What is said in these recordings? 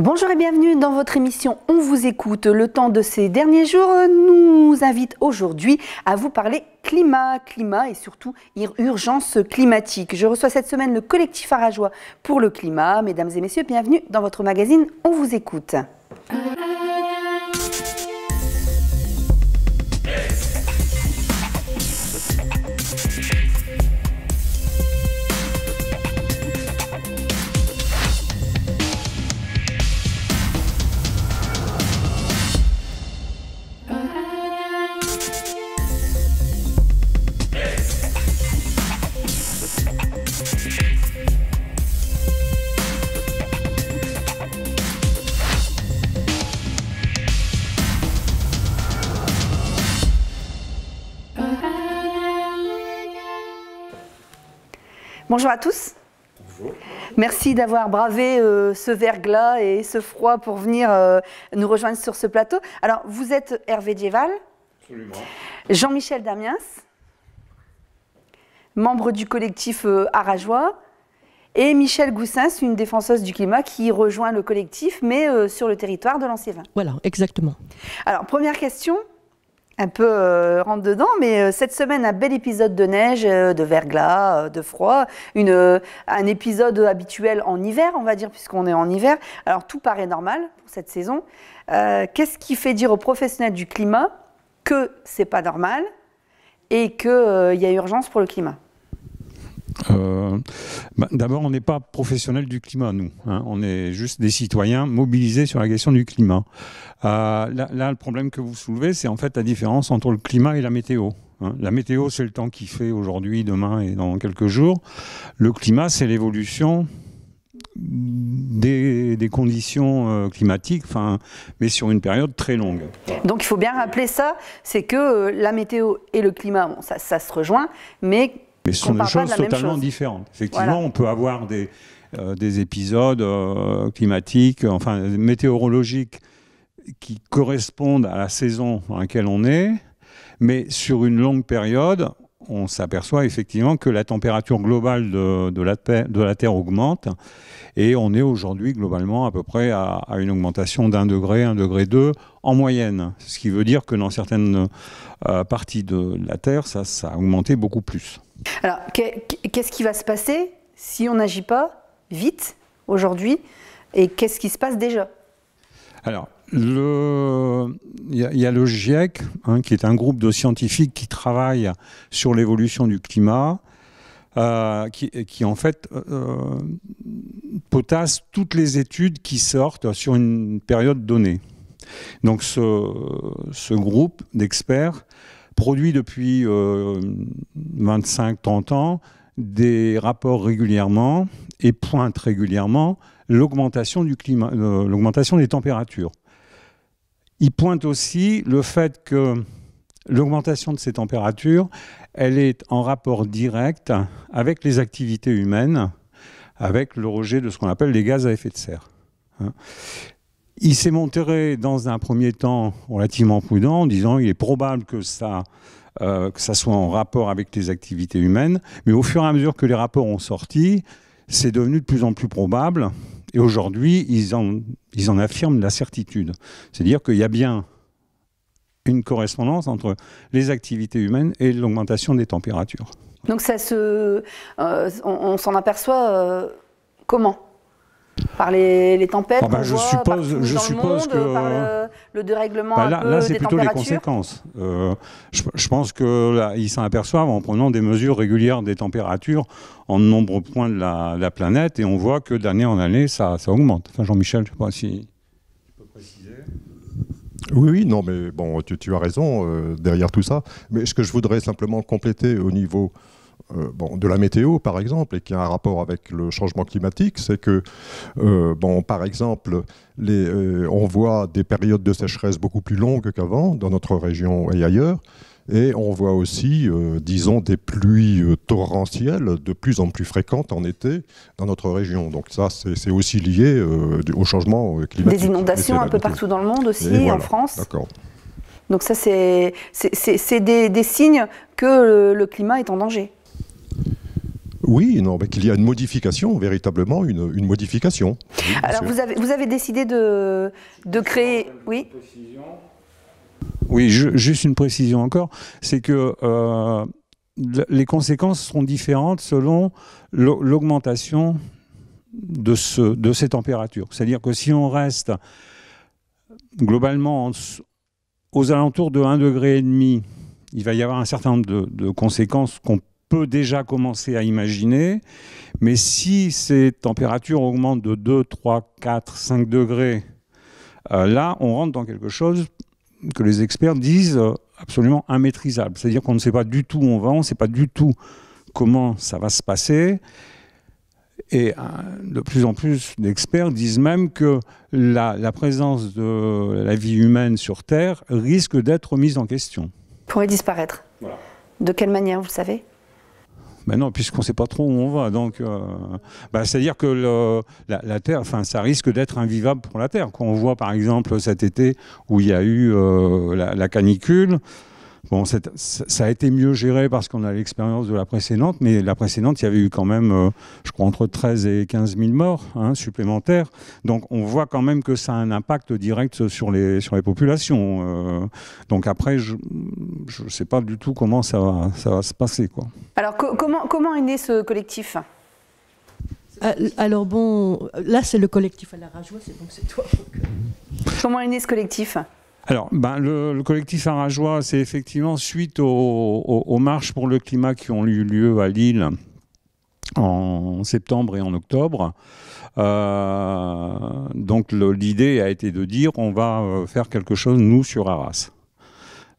Bonjour et bienvenue dans votre émission On vous écoute. Le temps de ces derniers jours nous invite aujourd'hui à vous parler climat, climat et surtout urgence climatique. Je reçois cette semaine le collectif Arajois pour le climat. Mesdames et messieurs, bienvenue dans votre magazine On vous écoute. Bonjour à tous. Bonjour. Merci d'avoir bravé euh, ce verglas et ce froid pour venir euh, nous rejoindre sur ce plateau. Alors, vous êtes Hervé Dieval. Absolument. Jean-Michel Damiens, membre du collectif euh, Arajois. Et Michel Goussens, une défenseuse du climat qui rejoint le collectif, mais sur le territoire de l'Ancien-Vin. Voilà, exactement. Alors, première question, un peu euh, rentre dedans, mais euh, cette semaine, un bel épisode de neige, euh, de verglas, de froid, une, un épisode habituel en hiver, on va dire, puisqu'on est en hiver. Alors tout paraît normal pour cette saison. Qu'est-ce qui fait dire aux professionnels du climat que c'est pas normal et qu'il y a urgence pour le climat? Euh, bah, D'abord, on n'est pas professionnels du climat, nous. Hein. On est juste des citoyens mobilisés sur la question du climat. Euh, là, le problème que vous soulevez, c'est en fait la différence entre le climat et la météo. Hein. La météo, c'est le temps qu'il fait aujourd'hui, demain et dans quelques jours. Le climat, c'est l'évolution des, conditions euh, climatiques, mais sur une période très longue. Donc il faut bien rappeler ça, c'est que la météo et le climat, ça, ça se rejoint, mais mais ce sont des choses totalement différentes. Effectivement, on peut avoir des, euh, des épisodes euh, climatiques, enfin météorologiques, qui correspondent à la saison dans laquelle on est, mais sur une longue période, on s'aperçoit effectivement que la température globale de, de, la, terre, de la, Terre, augmente et on est aujourd'hui globalement à peu près à, une augmentation d'un degré, un degré deux en moyenne. Ce qui veut dire que dans certaines euh, parties de la Terre, ça, ça a augmenté beaucoup plus. Alors, qu'est-ce qui va se passer si on n'agit pas vite aujourd'hui Et qu'est-ce qui se passe déjà? Alors, il y, a le GIEC, hein, qui est un groupe de scientifiques qui travaillent sur l'évolution du climat, euh, qui, en fait euh, potasse toutes les études qui sortent sur une période donnée. Donc ce groupe d'experts produit depuis 25-30 euh, ans des rapports régulièrement et pointe régulièrement l'augmentation du climat, euh, l'augmentation des températures. Il pointe aussi le fait que l'augmentation de ces températures, elle est en rapport direct avec les activités humaines, avec le rejet de ce qu'on appelle les gaz à effet de serre. Hein. Il s'est montré dans un premier temps relativement prudent en disant il est probable que ça, euh, que ça soit en rapport avec les activités humaines, mais au fur et à mesure que les rapports ont sorti, c'est devenu de plus en plus probable. Et aujourd'hui, ils en, affirment la certitude. C'est-à-dire qu'il y a bien une correspondance entre les activités humaines et l'augmentation des températures. Donc ça se, euh, on, s'en aperçoit euh, comment? Par les, tempêtes ah bah, je suppose, je suppose que le, dérèglement bah là, là c'est plutôt les conséquences. Euh, je, pense que ils s'en aperçoivent en prenant des mesures régulières des températures en nombreux points de la, planète et on voit que d'année en année ça, ça augmente. Enfin, Jean-Michel, je ne sais pas si tu peux préciser. Oui, oui, non, mais bon, tu, as raison euh, derrière tout ça. Mais ce que je voudrais simplement compléter au niveau euh, bon, de la météo, par exemple, et qui a un rapport avec le changement climatique, c'est que, euh, bon, par exemple, les, euh, on voit des périodes de sécheresse beaucoup plus longues qu'avant dans notre région et ailleurs. Et on voit aussi, disons, des pluies torrentielles de plus en plus fréquentes en été dans notre région. Donc ça, c'est aussi lié au changement climatique. Des inondations un peu partout dans le monde aussi, en France. D'accord. Donc ça, c'est des, des, signes que le climat est en danger. Oui, non, mais qu'il y a une modification, véritablement une, une modification. Alors vous avez, vous avez décidé de, de créer... Oui Oui, juste une précision encore, c'est que euh, les conséquences seront différentes selon l'augmentation de, ce, de ces températures. C'est-à-dire que si on reste globalement aux alentours de 1,5 degré, il va y avoir un certain nombre de, conséquences qu'on peut déjà commencer à imaginer. Mais si ces températures augmentent de 2, 3, 4, 5 degrés, euh, là, on rentre dans quelque chose que les experts disent absolument immaîtrisable. C'est-à-dire qu'on ne sait pas du tout où on va, on ne sait pas du tout comment ça va se passer. Et euh, de plus en plus d'experts disent même que la, présence de la vie humaine sur Terre risque d'être mise en question. Pourrait disparaître. De quelle manière, vous savez? Ben non, puisqu'on ne sait pas trop où on va. Donc, ben, c'est-à-dire que la, Terre, enfin, ça risque d'être invivable pour la Terre. Quand on voit, par exemple, cet été où il y a eu euh, la, canicule, Bon, ça a été mieux géré parce qu'on a l'expérience de la précédente, mais la précédente, il y avait eu quand même, euh, je crois, entre 13 et 15 000 morts hein, supplémentaires. Donc on voit quand même que ça a un impact direct sur les, sur les populations. Euh. donc après, je ne sais pas du tout comment ça va, ça va se passer. Quoi. Alors comment, comment est né ce collectif? Euh, alors bon, là c'est le collectif à la Rajoie, c'est donc c'est toi. Comment est né ce collectif? Alors, ben, le, collectif Arajois, c'est effectivement suite aux, marches pour le climat qui ont eu lieu à Lille en septembre et en octobre. Euh, donc l'idée a été de dire on va euh, faire quelque chose nous sur Arras.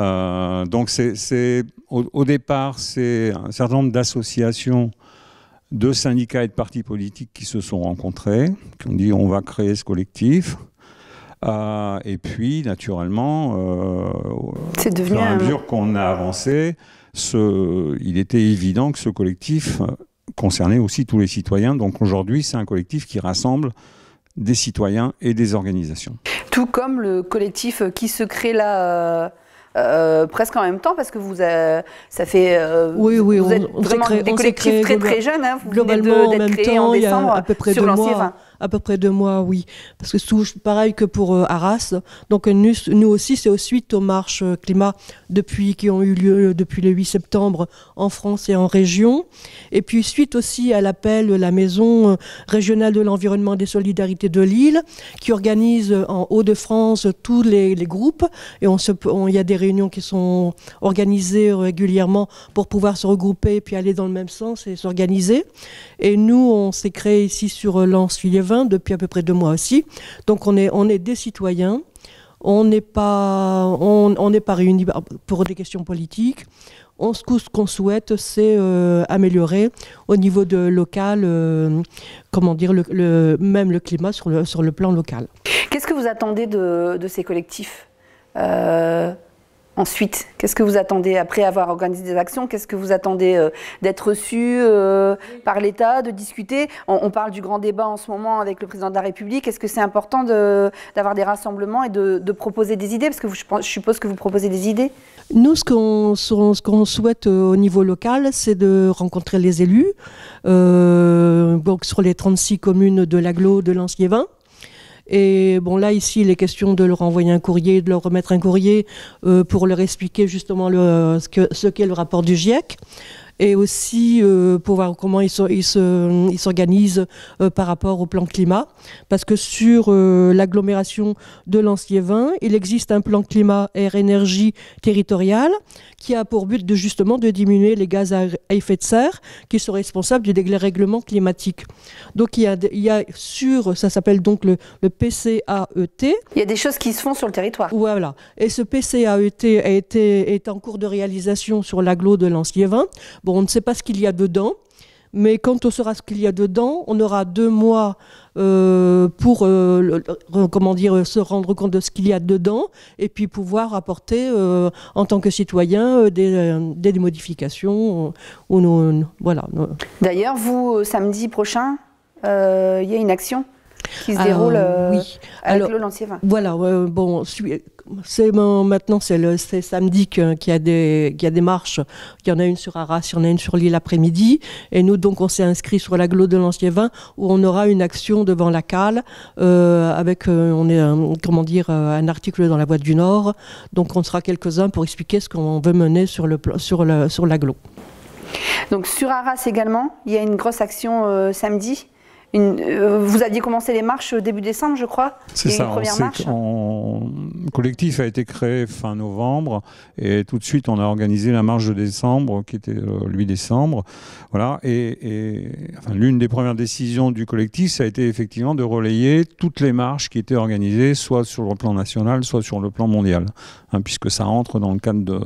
Euh, donc c'est au, au, départ c'est un certain nombre d'associations, de syndicats et de partis politiques qui se sont rencontrés, qui ont dit on va créer ce collectif. Euh, et puis, naturellement, euh, au fur et à mesure qu'on a avancé, ce, il était évident que ce collectif euh, concernait aussi tous les citoyens. Donc aujourd'hui, c'est un collectif qui rassemble des citoyens et des organisations. Tout comme le collectif qui se crée là. Euh, presque en même temps parce que vous ça fait oui oui vous êtes vraiment des collectifs très très jeunes hein, vous globalement en même temps en décembre, il y a à peu près deux mois à peu près deux mois, oui. Parce que c'est pareil que pour euh, Arras. Donc nous, nous aussi, c'est suite aux marches euh, climat depuis, qui ont eu lieu depuis le 8 septembre en France et en région. Et puis suite aussi à l'appel de la Maison euh, régionale de l'environnement des solidarités de Lille, qui organise en Hauts-de-France tous les, groupes. Et il y a des réunions qui sont organisées régulièrement pour pouvoir se regrouper et puis aller dans le même sens et s'organiser. Et nous, on s'est créé ici sur depuis à peu près deux mois aussi. Donc on est, on des citoyens. On n'est pas, on, n'est pas réunis pour des questions politiques. On, ce qu'on souhaite, c'est euh, améliorer au niveau de local, euh, comment dire, même le climat sur le, plan local. Qu'est-ce que vous attendez de, de ces collectifs? Euh, Ensuite, qu'est-ce que vous attendez après avoir organisé des actions Qu'est-ce que vous attendez euh, d'être reçu euh, par l'État, de discuter on, parle du grand débat en ce moment avec le président de la République. Est-ce que c'est important d'avoir des rassemblements et de, proposer des idées? Parce que je, suppose que vous proposez des idées. Nous, ce qu'on souhaite euh, au niveau local, c'est de rencontrer les élus. sur les 36 communes de l'aglo de l'Ancien-Vin. Et bon, là, ici, il est question de leur envoyer un courrier, de leur remettre un courrier euh, pour leur expliquer justement ce qu'est le rapport du GIEC et aussi euh, pour voir comment ils s'organisent euh, par rapport au plan climat. Parce que sur euh, l'agglomération de l'Ancien-Vin, il existe un plan climat air-énergie territorial qui a pour but de justement de diminuer les gaz à effet de serre qui sont responsables du dérèglement climatique. Donc il y a, il y a sur, ça s'appelle donc le, le, PCAET. Il y a des choses qui se font sur le territoire. Voilà. Et ce PCAET a été, est en cours de réalisation sur l'agglo de l'Ancien-Vin. Bon, on ne sait pas ce qu'il y a dedans. Mais quand on saura ce qu'il y a dedans, on aura deux mois euh, pour euh, comment dire, se rendre compte de ce qu'il y a dedans et puis pouvoir apporter euh, en tant que citoyen des, des, modifications. Ou, voilà. D'ailleurs, vous, samedi prochain, il y a une action? Qui se déroule euh, oui. avec le lancier 20. Voilà, bon, c'est maintenant c'est samedi qu'il y a des y a des marches. Il y en a une sur Arras, il y en a une sur l'île l'après-midi, et nous donc on s'est inscrit sur l'agglo de lancier 20 où on aura une action devant la cale avec on est comment dire un article dans la Voix du Nord. Donc on sera quelques-uns pour expliquer ce qu'on veut mener sur le sur le sur l'agglo. Donc sur Arras également, il y a une grosse action euh, samedi. Euh, vous aviez commencé les marches début décembre, je crois. C'est ça. Le collectif a été créé fin novembre et tout de suite on a organisé la marche de décembre, qui était le 8 décembre. Voilà. Et, l'une des premières décisions du collectif, ça a été effectivement de relayer toutes les marches qui étaient organisées, soit sur le plan national, soit sur le plan mondial. Hein, puisque ça rentre dans le cadre de,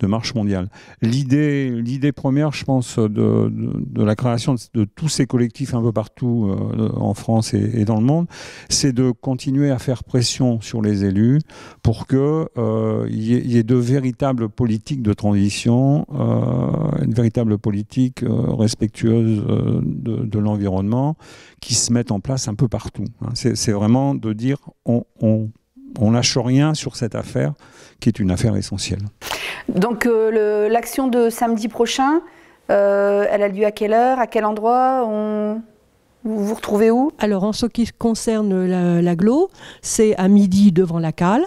de marche mondiale. L'idée, l'idée première, je pense, de, de, la création de, tous ces collectifs un peu partout euh, en France et, dans le monde, c'est de continuer à faire pression sur les élus pour qu'il euh, y, ait de véritables politiques de transition, euh, une véritable politique euh, respectueuse de, l'environnement qui se mettent en place un peu partout. Hein. C'est, vraiment de dire on, on lâche rien sur cette affaire qui est une affaire essentielle. Donc l'action de samedi prochain, elle a lieu à quelle heure, à quel endroit Vous vous retrouvez où? Alors en ce qui concerne l'aglo, c'est à midi devant la cale.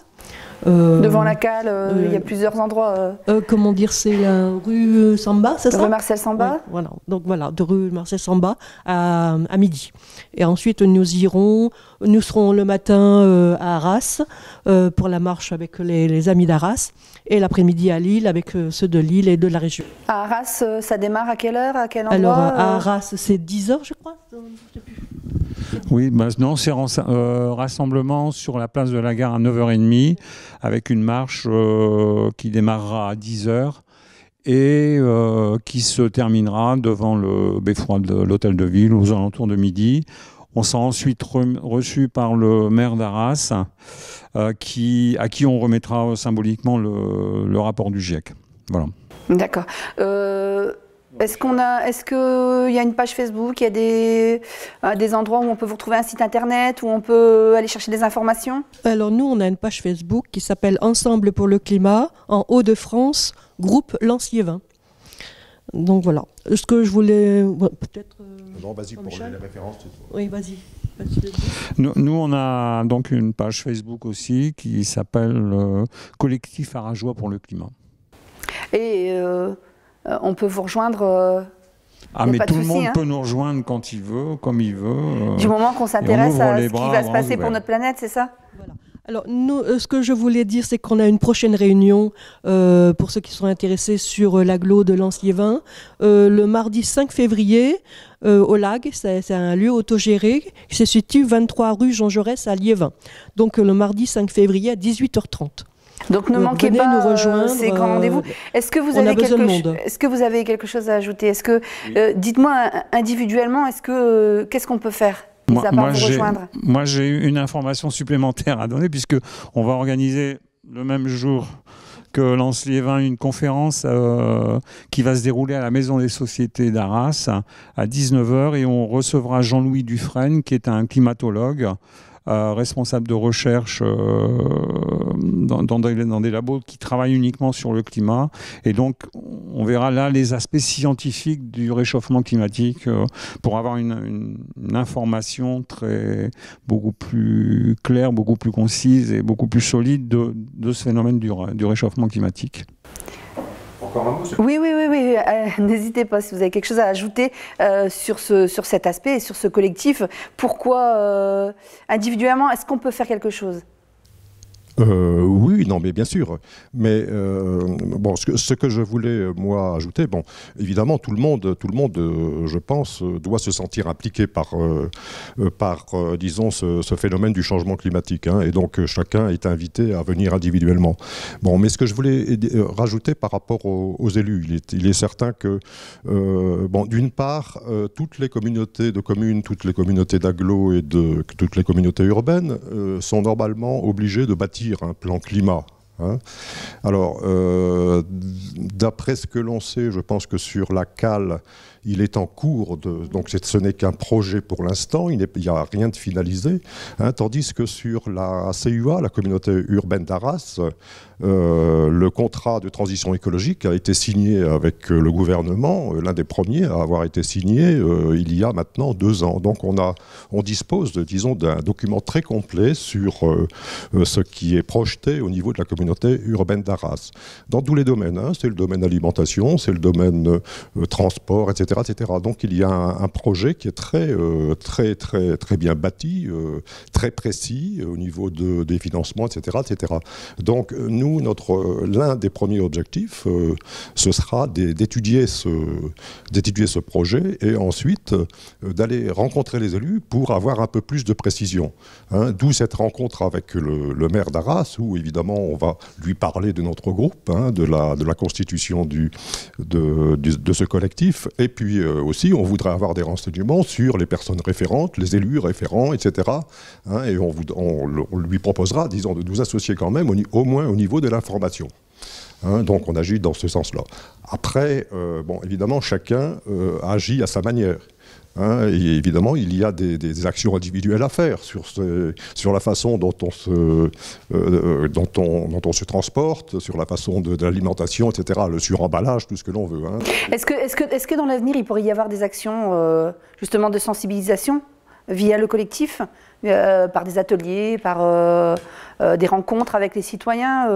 Euh, Devant la cale, il y a plusieurs endroits. comment dire, c'est la rue Samba, c'est ça? Rue Marcel Samba Voilà, donc voilà, de rue Marcel Samba à, midi. Et ensuite, nous irons, nous serons le matin à Arras pour la marche avec les, amis d'Arras et l'après-midi à Lille avec ceux de Lille et de la région. À Arras, ça démarre à quelle heure À quel endroit Alors, à Arras, c'est 10 heures, je crois. Oui, bah, non, c'est euh, rassemblement sur la place de la gare à 9h30 avec une marche euh, qui démarrera à 10h et euh, qui se terminera devant le beffroi de l'hôtel de ville aux alentours de midi. On sera ensuite reçu par le maire d'Arras, à qui on remettra symboliquement le, le rapport du GIEC. Voilà. D'accord. Est-ce qu'on a, est-ce qu'il y a une page Facebook, il y a des, euh, des endroits où on peut vous retrouver un site internet, où on peut aller chercher des informations? Alors nous, on a une page Facebook qui s'appelle Ensemble pour le climat en Hauts-de-France, groupe Lancier 20. Donc voilà. Ce que je voulais peut-être. Euh, non, vas-y pour les références. Oui, vas-y. Nous, nous, on a donc une page Facebook aussi qui s'appelle euh, Collectif Arajois pour le climat. Et euh, on peut vous rejoindre. Euh, ah, mais tout le monde hein. peut nous rejoindre quand il veut, comme il veut. Euh, du moment qu'on s'intéresse à ce qui va se passer pour notre planète, c'est ça Alors, nous, ce que je voulais dire, c'est qu'on a une prochaine réunion pour ceux qui sont intéressés sur l'aglo de Lancier-Vin le mardi 5 février au LAG. C'est un lieu autogéré qui se situe 23 rue Jean Jaurès à Liévin. Donc, le mardi 5 février à 18h30. Donc ne manquez pas nous rejoindre, ces grands rendez-vous. Est-ce que vous avez quelque Est-ce que vous avez quelque chose à ajouter? Est-ce que euh, dites-moi individuellement, est-ce que euh, qu'est-ce qu'on peut faire moi, moi j'ai une information supplémentaire à donner puisque on va organiser le même jour que lance Liévin une conférence euh, qui va se dérouler à la Maison des Sociétés d'Arras à 19h et on recevra Jean-Louis Dufresne qui est un climatologue responsable de recherche euh, dans, dans, des, labos qui travaillent uniquement sur le climat. Et donc, on verra là les aspects scientifiques du réchauffement climatique euh, pour avoir une, information très, beaucoup plus claire, beaucoup plus concise et beaucoup plus solide de, de ce phénomène du, du réchauffement climatique. Oui, oui, oui, oui. Euh, n'hésitez pas si vous avez quelque chose à ajouter euh, sur, ce, sur cet aspect et sur ce collectif. Pourquoi, euh, individuellement, est-ce qu'on peut faire quelque chose? Euh, oui, non, mais bien sûr. Mais euh, bon, ce que, ce que, je voulais euh, moi ajouter, bon, évidemment, tout le monde, tout le monde, je pense, doit se sentir impliqué par, par disons, ce, phénomène du changement climatique, hein, et donc chacun est invité à venir individuellement. Bon, mais ce que je voulais rajouter par rapport aux, élus, il est, il est, certain que, bon, d'une part, toutes les communautés de communes, toutes les communautés d'agglos et de toutes les communautés urbaines sont normalement obligées de bâtir un plan climat. Hein. Alors, euh, d'après ce que l'on sait, je pense que sur la cale, il est en cours de. Donc ce n'est qu'un projet pour l'instant, il n'y a rien de finalisé. Hein, tandis que sur la CUA, la communauté urbaine d'Arras, euh, le contrat de transition écologique a été signé avec euh, le gouvernement, euh, l'un des premiers à avoir été signé il y a maintenant deux ans. Donc on, a, on dispose, disons, d'un document très complet sur ce qui est projeté au niveau de la communauté urbaine d'Arras. Dans tous les domaines, hein, c'est le domaine alimentation, c'est le domaine transport, etc., etc. Donc il y a un, projet qui est très, très, très, très bien bâti, très précis au niveau de, des financements, etc.. Donc nous, notre l'un des premiers objectifs, euh, ce sera d'étudier ce, ce projet et ensuite euh, d'aller rencontrer les élus pour avoir un peu plus de précision. Hein. D'où cette rencontre avec le, maire d'Arras, où évidemment on va lui parler de notre groupe, hein, de, la, de la constitution du, de, de, ce collectif, et puis euh, aussi on voudrait avoir des renseignements sur les personnes référentes, les élus référents, etc. Hein, et on, on, lui proposera, disons, de nous associer quand même, au, au moins au niveau de l'information. Hein, donc on agit dans ce sens-là. Après, euh, bon, évidemment, chacun euh, agit à sa manière. Hein, et évidemment, il y a des, actions individuelles à faire sur, la façon dont on, se, euh, dont, on, se transporte, sur la façon de, l'alimentation, etc., le suremballage, tout ce que l'on veut. Hein. Est-ce que, dans l'avenir, il pourrait y avoir des actions justement de sensibilisation via le collectif, euh, par des ateliers, par euh, euh, des rencontres avec les citoyens,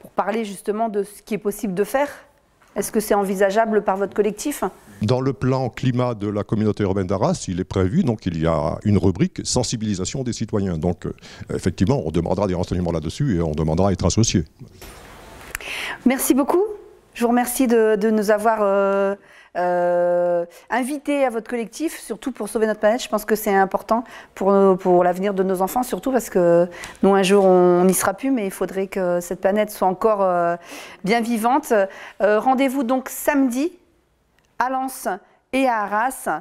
pour parler justement de ce qui est possible de faire? Est-ce que c'est envisageable par votre collectif? Dans le plan climat de la communauté urbaine d'Arras, il est prévu, donc il y a une rubrique sensibilisation des citoyens. Donc effectivement, on demandera des renseignements là-dessus et on demandera à être associé. Merci beaucoup. Je vous remercie de, de nous avoir euh, inviter à votre collectif, surtout pour sauver notre planète. Je pense que c'est important pour, pour l'avenir de nos enfants, surtout parce que nous, un jour, on n'y sera plus, mais il faudrait que cette planète soit encore euh, bien vivante. Euh, rendez-vous donc samedi à Lens et à Arras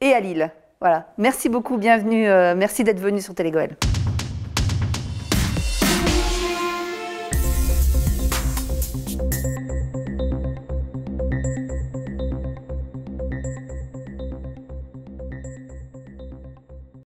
et à Lille. Voilà. Merci beaucoup, bienvenue. merci d'être venu sur Télégoël.